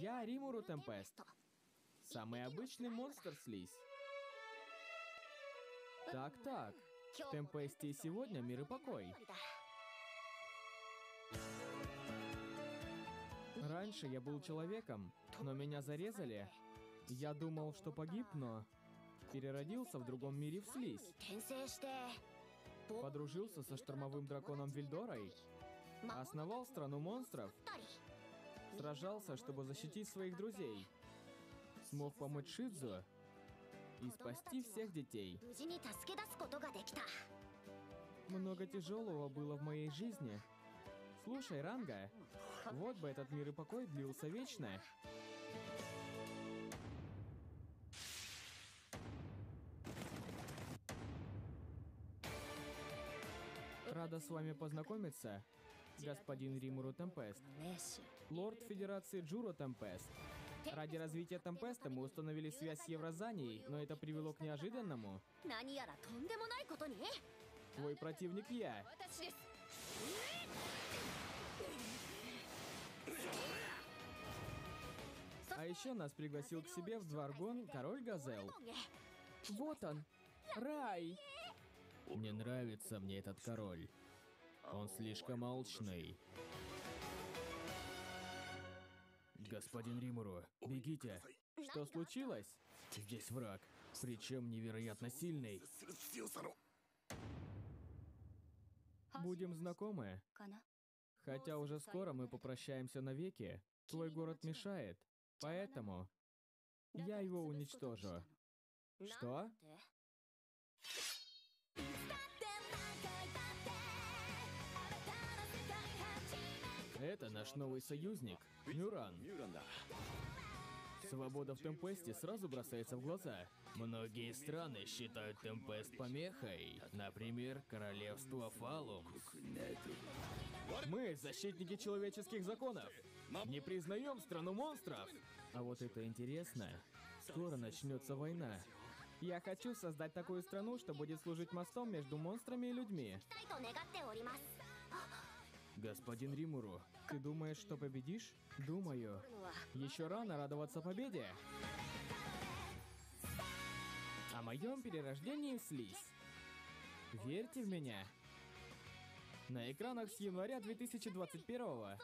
Я Римуру Темпест. Самый обычный монстр слизь. Так-так. В Темпесте сегодня мир и покой. Раньше я был человеком, но меня зарезали. Я думал, что погиб, но переродился в другом мире в слизь. Подружился со штормовым драконом Вильдорой, основал страну монстров сражался, чтобы защитить своих друзей. Смог помочь Шидзу и спасти всех детей. Много тяжелого было в моей жизни. Слушай, Ранга, вот бы этот мир и покой длился вечно. Рада с вами познакомиться господин Римуру Темпест, лорд Федерации Джуро Темпест. Ради развития Темпеста мы установили связь с Еврозанией, но это привело к неожиданному. Твой противник я. А еще нас пригласил к себе в Дваргон король Газел. Вот он. Рай! Мне нравится мне этот король. Он слишком алчный. Господин Римуру, бегите! Что случилось? Здесь враг, причем невероятно сильный. Будем знакомы? Хотя уже скоро мы попрощаемся навеки. Твой город мешает, поэтому я его уничтожу. Что? Это наш новый союзник, Мюран. Свобода в Темпесте сразу бросается в глаза. Многие страны считают Темпест помехой. Например, королевство Фалум. Мы защитники человеческих законов. Не признаем страну монстров. А вот это интересно. Скоро начнется война. Я хочу создать такую страну, что будет служить мостом между монстрами и людьми. Господин Римуру, ты думаешь, что победишь? Думаю. Еще рано радоваться победе. О моем перерождении в слизь. Верьте в меня. На экранах с января 2021 года.